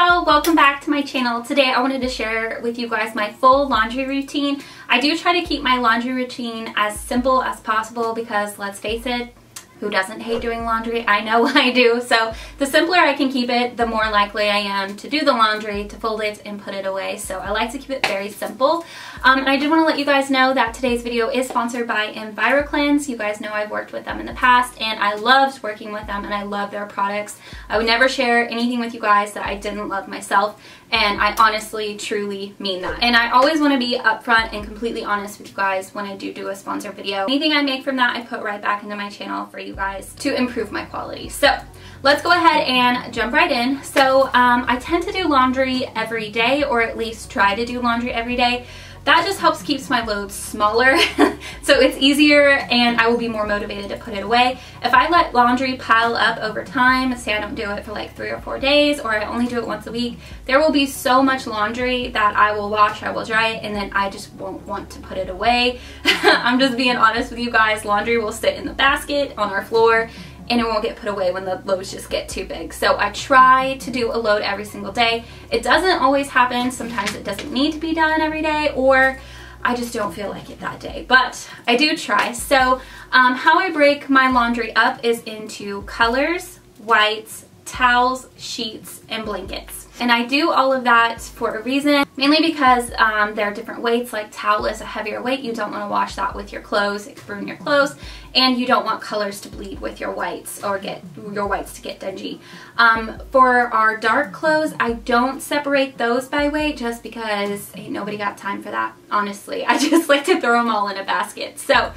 y'all, welcome back to my channel. Today I wanted to share with you guys my full laundry routine. I do try to keep my laundry routine as simple as possible because let's face it, who doesn't hate doing laundry? I know I do. So the simpler I can keep it, the more likely I am to do the laundry, to fold it, and put it away. So I like to keep it very simple. Um, and I did want to let you guys know that today's video is sponsored by EnviroKlenz. You guys know I've worked with them in the past and I loved working with them and I love their products. I would never share anything with you guys that I didn't love myself and I honestly, truly mean that. And I always want to be upfront and completely honest with you guys when I do do a sponsor video. Anything I make from that, I put right back into my channel for you guys to improve my quality. So let's go ahead and jump right in. So um, I tend to do laundry every day or at least try to do laundry every day. That just helps keeps my load smaller so it's easier and I will be more motivated to put it away. If I let laundry pile up over time, say I don't do it for like three or four days or I only do it once a week, there will be so much laundry that I will wash, I will dry it, and then I just won't want to put it away. I'm just being honest with you guys, laundry will sit in the basket on our floor and it won't get put away when the loads just get too big. So I try to do a load every single day. It doesn't always happen. Sometimes it doesn't need to be done every day or I just don't feel like it that day, but I do try. So um, how I break my laundry up is into colors, whites, towels, sheets, and blankets. And I do all of that for a reason, mainly because um, there are different weights, like towel is a heavier weight. You don't want to wash that with your clothes, it can ruin your clothes, and you don't want colors to bleed with your whites or get your whites to get dingy. Um, for our dark clothes, I don't separate those by weight just because ain't nobody got time for that, honestly. I just like to throw them all in a basket. So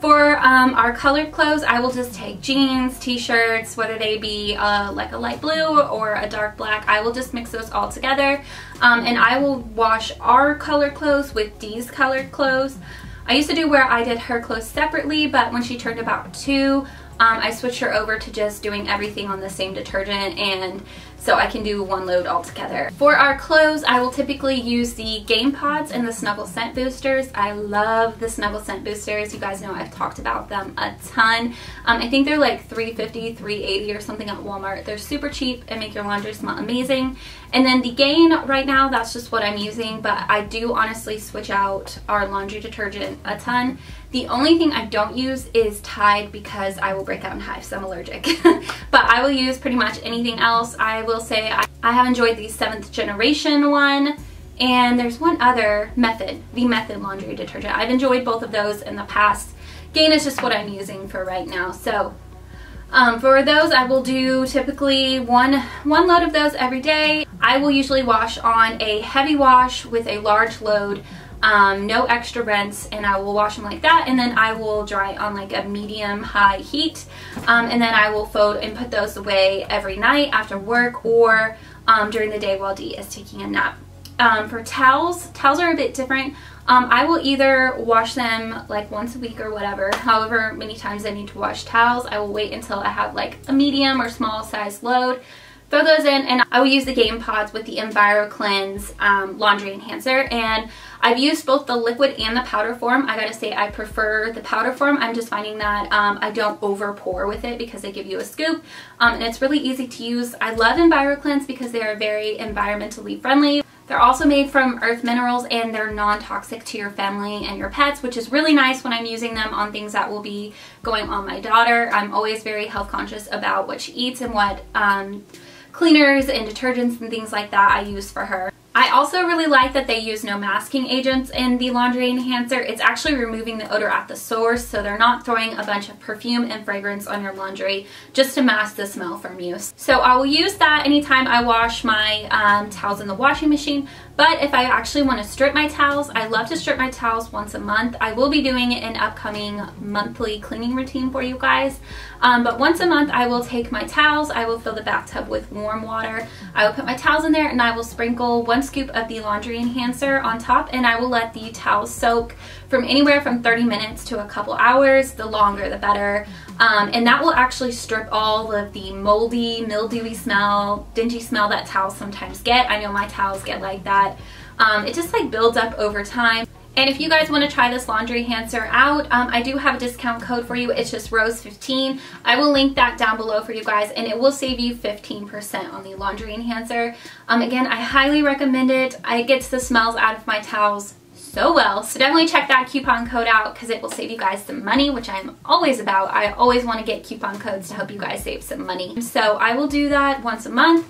for um, our colored clothes, I will just take jeans, t-shirts, whether they be uh, like a light blue or a dark black. I will just mix those all together. Um, and I will wash our colored clothes with Dee's colored clothes. I used to do where I did her clothes separately, but when she turned about two, um, I switched her over to just doing everything on the same detergent and so I can do one load all together. For our clothes, I will typically use the Gain Pods and the Snuggle Scent Boosters. I love the Snuggle Scent Boosters. You guys know I've talked about them a ton. Um, I think they're like 350 380 or something at Walmart. They're super cheap and make your laundry smell amazing. And then the Gain, right now, that's just what I'm using, but I do honestly switch out our laundry detergent a ton. The only thing I don't use is Tide because I will break out in hives. I'm allergic. I will use pretty much anything else. I will say I, I have enjoyed the 7th generation one. And there's one other method, the Method laundry detergent. I've enjoyed both of those in the past. Gain is just what I'm using for right now. So um, for those, I will do typically one, one load of those every day. I will usually wash on a heavy wash with a large load um, no extra rinse and I will wash them like that and then I will dry on like a medium high heat um, and then I will fold and put those away every night after work or um, during the day while Dee is taking a nap. Um, for towels, towels are a bit different. Um, I will either wash them like once a week or whatever, however many times I need to wash towels. I will wait until I have like a medium or small size load throw those in and I will use the Gain Pods with the EnviroKlenz um, Laundry Enhancer and I've used both the liquid and the powder form. I gotta say I prefer the powder form. I'm just finding that um, I don't over pour with it because they give you a scoop um, and it's really easy to use. I love EnviroKlenz because they are very environmentally friendly. They're also made from earth minerals and they're non-toxic to your family and your pets, which is really nice when I'm using them on things that will be going on my daughter. I'm always very health conscious about what she eats and what um, cleaners and detergents and things like that I use for her. I also really like that they use no masking agents in the laundry enhancer. It's actually removing the odor at the source so they're not throwing a bunch of perfume and fragrance on your laundry just to mask the smell from you. So I will use that anytime I wash my um, towels in the washing machine but if I actually want to strip my towels, I love to strip my towels once a month. I will be doing an upcoming monthly cleaning routine for you guys. Um, but once a month, I will take my towels, I will fill the bathtub with warm water. I will put my towels in there and I will sprinkle one scoop of the laundry enhancer on top and I will let the towels soak from anywhere from 30 minutes to a couple hours. The longer, the better. Um, and that will actually strip all of the moldy, mildewy smell, dingy smell that towels sometimes get. I know my towels get like that. Um, it just like builds up over time And if you guys want to try this laundry enhancer out, um, I do have a discount code for you. It's just ROSE15. I will link that down below for you guys and it will save you 15% on the laundry enhancer. Um, again, I highly recommend it. It gets the smells out of my towels so well. So definitely check that coupon code out because it will save you guys some money, which I'm always about. I always want to get coupon codes to help you guys save some money. So I will do that once a month.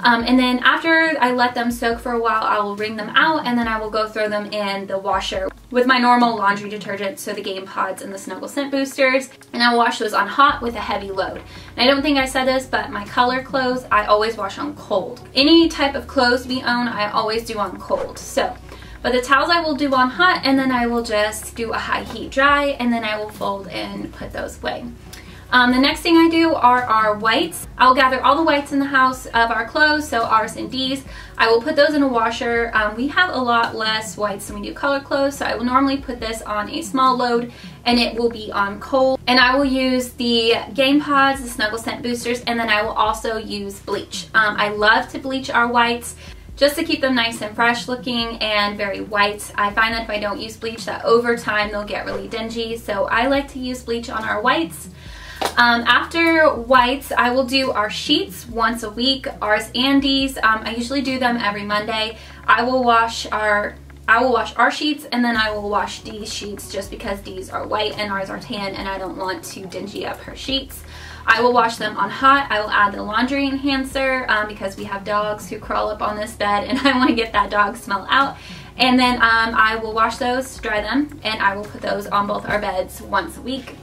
Um, and then after I let them soak for a while, I will wring them out and then I will go throw them in the washer with my normal laundry detergent, so the Gain Pods and the Snuggle Scent Boosters. And I wash those on hot with a heavy load. And I don't think I said this, but my color clothes, I always wash on cold. Any type of clothes we own, I always do on cold. So, but the towels I will do on hot and then I will just do a high heat dry and then I will fold and put those away. Um, the next thing I do are our whites. I'll gather all the whites in the house of our clothes, so ours and Dee's. I will put those in a washer. Um, we have a lot less whites than we do color clothes, so I will normally put this on a small load and it will be on cold. And I will use the Gain Pods, the Snuggle Scent Boosters, and then I will also use bleach. Um, I love to bleach our whites just to keep them nice and fresh looking and very white. I find that if I don't use bleach that over time they'll get really dingy, so I like to use bleach on our whites. Um, after whites, I will do our sheets once a week, ours and Dee's. Um, I usually do them every Monday. I will wash our I will wash our sheets and then I will wash Dee's sheets just because Dee's are white and ours are tan and I don't want to dingy up her sheets. I will wash them on hot. I will add the laundry enhancer um, because we have dogs who crawl up on this bed and I want to get that dog smell out. And then um, I will wash those, dry them, and I will put those on both our beds once a week.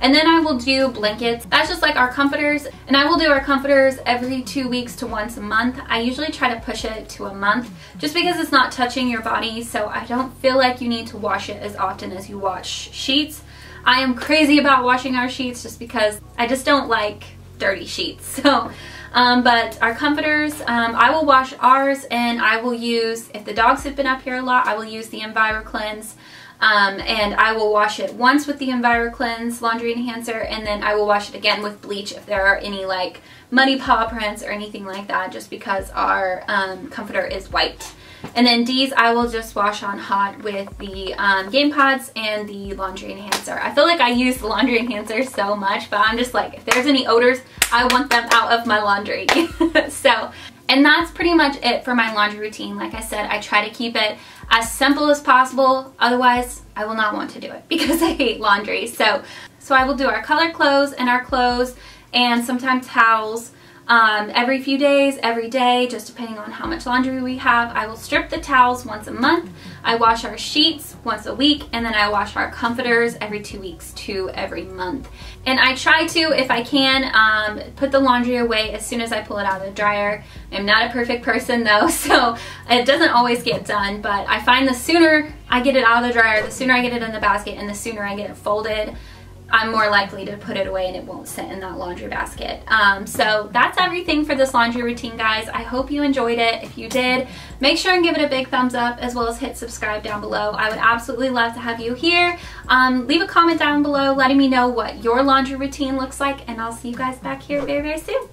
And then I will do blankets. That's just like our comforters. And I will do our comforters every two weeks to once a month. I usually try to push it to a month just because it's not touching your body. So I don't feel like you need to wash it as often as you wash sheets. I am crazy about washing our sheets just because I just don't like dirty sheets. So, um, but our comforters, um, I will wash ours and I will use, if the dogs have been up here a lot, I will use the EnviroKlenz. Um, and I will wash it once with the EnviroKlenz laundry enhancer and then I will wash it again with bleach if there are any like muddy paw prints or anything like that just because our um, comforter is white. And then Dee's I will just wash on hot with the um, Gain Pods and the laundry enhancer. I feel like I use the laundry enhancer so much but I'm just like if there's any odors I want them out of my laundry. so and that's pretty much it for my laundry routine. Like I said, I try to keep it as simple as possible. Otherwise, I will not want to do it because I hate laundry. So, so I will do our color clothes and our clothes and sometimes towels um, every few days, every day, just depending on how much laundry we have. I will strip the towels once a month. I wash our sheets once a week, and then I wash our comforters every two weeks to every month. And I try to, if I can, um, put the laundry away as soon as I pull it out of the dryer. I'm not a perfect person though, so it doesn't always get done, but I find the sooner I get it out of the dryer, the sooner I get it in the basket, and the sooner I get it folded, I'm more likely to put it away and it won't sit in that laundry basket. Um, so that's everything for this laundry routine, guys. I hope you enjoyed it. If you did, make sure and give it a big thumbs up as well as hit subscribe down below. I would absolutely love to have you here. Um, leave a comment down below letting me know what your laundry routine looks like and I'll see you guys back here very, very soon.